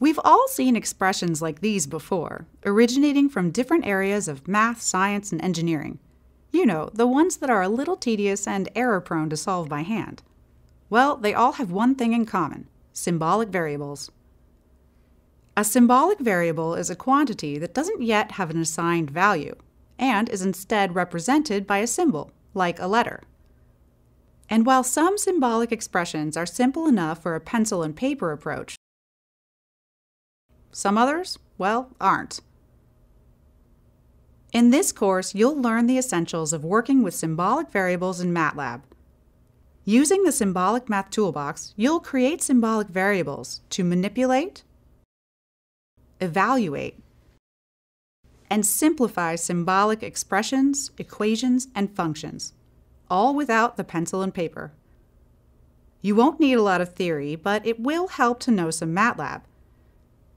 We've all seen expressions like these before, originating from different areas of math, science, and engineering. You know, the ones that are a little tedious and error prone to solve by hand. Well, they all have one thing in common symbolic variables. A symbolic variable is a quantity that doesn't yet have an assigned value and is instead represented by a symbol, like a letter. And while some symbolic expressions are simple enough for a pencil and paper approach, some others, well, aren't. In this course, you'll learn the essentials of working with symbolic variables in MATLAB. Using the Symbolic Math Toolbox, you'll create symbolic variables to manipulate, evaluate, and simplify symbolic expressions, equations, and functions, all without the pencil and paper. You won't need a lot of theory, but it will help to know some MATLAB